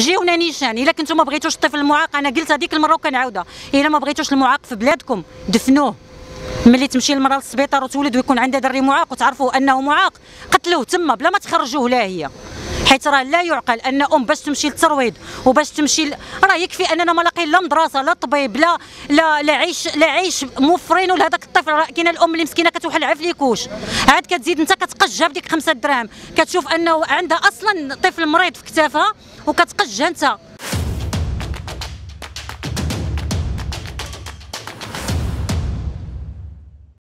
جيونا نيشان. إلا كنتو ما بغيتوش الطفل المعاق أنا قلت هذيك المرة وكنعاودها. إلا ما بغيتوش المعاق في بلادكم دفنوه. ملي تمشي المراه للسبيطار وتولد ويكون عندها دري معاق وتعرفوا أنه معاق قتلوه تما بلا ما تخرجوه لا هي. حيت راه لا يعقل أن أم باش تمشي للترويض وباش تمشي ل... راه يكفي أننا ما لاقيين لا مدرسة لا طبيب لا لا لا عيش لا عيش موفرين لهذاك الطفل راه كاينة الأم اللي مسكينة كتوحل عفليكوش عاد كتزيد انت كتقجها بديك خمسة دراهم. كتشوف أنه عندها أصلا طفل مريض في كتافها وكتقجها انت